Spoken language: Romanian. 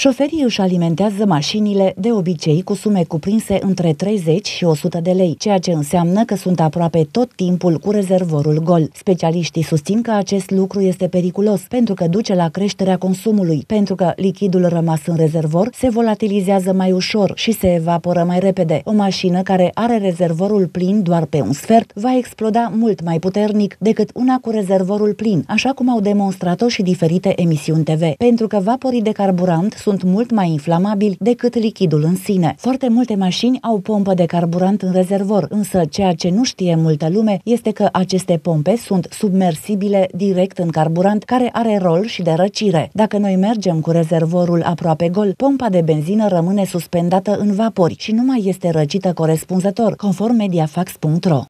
Șoferii își alimentează mașinile de obicei cu sume cuprinse între 30 și 100 de lei, ceea ce înseamnă că sunt aproape tot timpul cu rezervorul gol. Specialiștii susțin că acest lucru este periculos pentru că duce la creșterea consumului, pentru că lichidul rămas în rezervor se volatilizează mai ușor și se evaporă mai repede. O mașină care are rezervorul plin doar pe un sfert va exploda mult mai puternic decât una cu rezervorul plin, așa cum au demonstrat-o și diferite emisiuni TV, pentru că vaporii de carburant sunt mult mai inflamabili decât lichidul în sine. Foarte multe mașini au pompă de carburant în rezervor, însă ceea ce nu știe multă lume este că aceste pompe sunt submersibile direct în carburant, care are rol și de răcire. Dacă noi mergem cu rezervorul aproape gol, pompa de benzină rămâne suspendată în vapori și nu mai este răcită corespunzător, conform mediafax.ro.